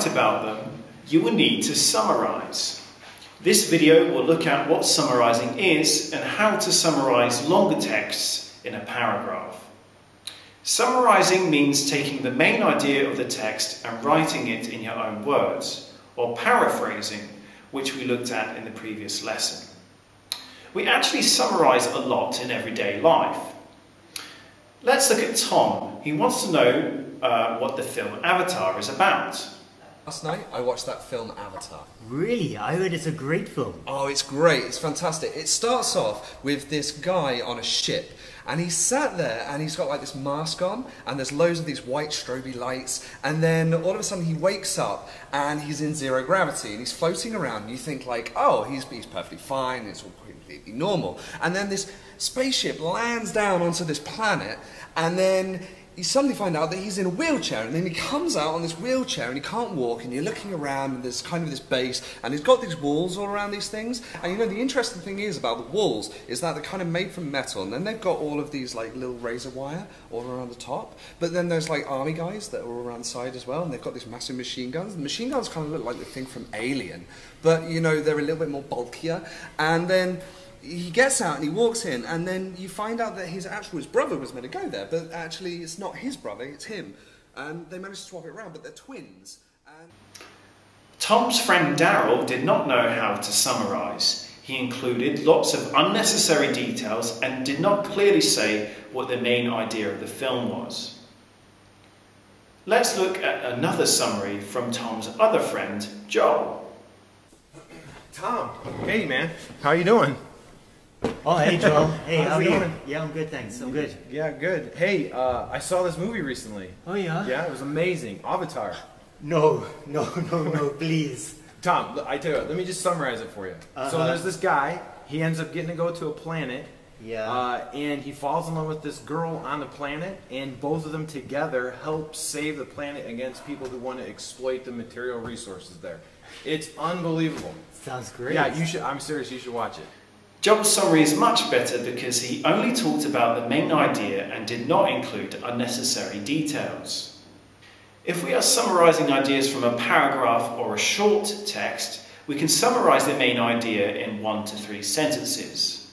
write about them, you will need to summarize. This video will look at what summarizing is and how to summarize longer texts in a paragraph. Summarizing means taking the main idea of the text and writing it in your own words, or paraphrasing, which we looked at in the previous lesson. We actually summarize a lot in everyday life. Let's look at Tom. He wants to know uh, what the film Avatar is about. Last night I watched that film Avatar. Really? I heard it's a great film. Oh, it's great. It's fantastic. It starts off with this guy on a ship and he's sat there and he's got like this mask on and there's loads of these white stroby lights and then all of a sudden he wakes up and he's in zero gravity and he's floating around and you think like, oh, he's, he's perfectly fine, it's all completely normal. And then this spaceship lands down onto this planet and then you suddenly find out that he's in a wheelchair and then he comes out on this wheelchair and he can't walk and you're looking around and there's kind of this base and he's got these walls all around these things. And you know the interesting thing is about the walls is that they're kind of made from metal and then they've got all of these like little razor wire all around the top. But then there's like army guys that are all around the side as well and they've got these massive machine guns. The machine guns kind of look like the thing from Alien but you know they're a little bit more bulkier. And then he gets out and he walks in, and then you find out that his actual his brother was meant to go there, but actually it's not his brother, it's him. And they managed to swap it around, but they're twins. And... Tom's friend Daryl did not know how to summarise. He included lots of unnecessary details and did not clearly say what the main idea of the film was. Let's look at another summary from Tom's other friend, Joel. Tom, hey man, how you doing? Oh, hey, Joel. Hey, how are you? going? Yeah, I'm good, thanks. I'm good. Yeah, good. Hey, uh, I saw this movie recently. Oh, yeah? Yeah, it was amazing. Avatar. No, no, no, no, please. Tom, I tell you what, let me just summarize it for you. So Uh-huh. there's this guy. He ends up getting to go to a planet. Yeah. Uh, and he falls in love with this girl on the planet, and both of them together help save the planet against people who want to exploit the material resources there. It's unbelievable. Sounds great. Yeah, you should. I'm serious. You should watch it. Joel's summary is much better because he only talked about the main idea and did not include unnecessary details. If we are summarizing ideas from a paragraph or a short text, we can summarize the main idea in one to three sentences.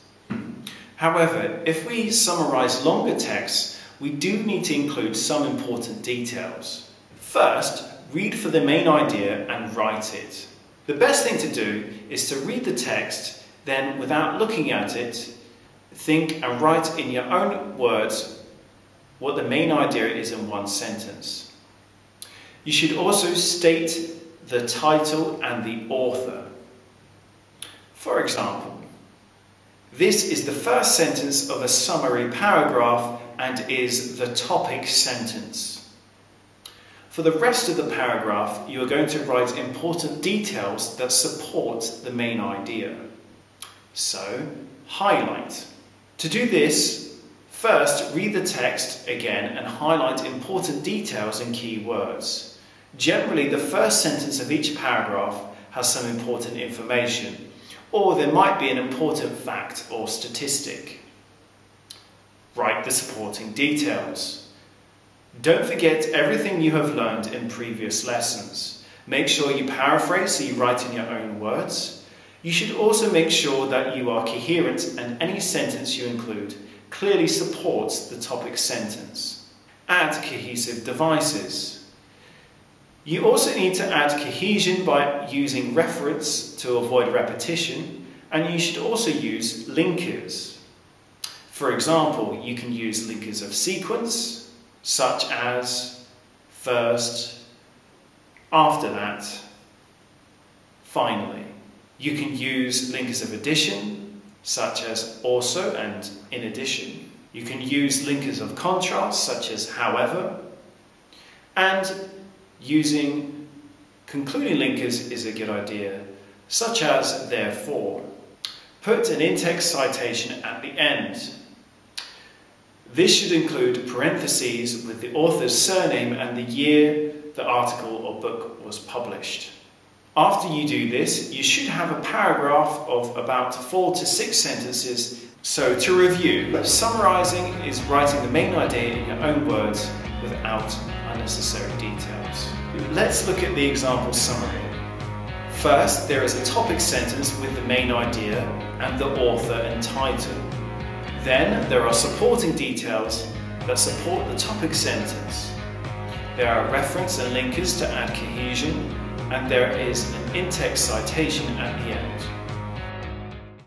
However, if we summarize longer texts, we do need to include some important details. First, read for the main idea and write it. The best thing to do is to read the text, then without looking at it, think and write in your own words what the main idea is in one sentence. You should also state the title and the author. For example, this is the first sentence of a summary paragraph and is the topic sentence. For the rest of the paragraph, you are going to write important details that support the main idea. So, highlight. To do this, first read the text again and highlight important details and key words. Generally, the first sentence of each paragraph has some important information, or there might be an important fact or statistic. Write the supporting details. Don't forget everything you have learned in previous lessons. Make sure you paraphrase so you write in your own words. You should also make sure that you are coherent and any sentence you include clearly supports the topic sentence. Add cohesive devices. You also need to add cohesion by using reference to avoid repetition, and you should also use linkers. For example, you can use linkers of sequence, such as first, after that, finally. You can use linkers of addition, such as also and in addition. You can use linkers of contrast, such as however. And using concluding linkers is a good idea, such as therefore. Put an in-text citation at the end. This should include parentheses with the author's surname and the year the article or book was published. After you do this, you should have a paragraph of about four to six sentences. So, to review, summarizing is writing the main idea in your own words without unnecessary details. Let's look at the example summary. First, there is a topic sentence with the main idea and the author and title. Then there are supporting details that support the topic sentence. There are reference and linkers to add cohesion, and there is an in-text citation at the end.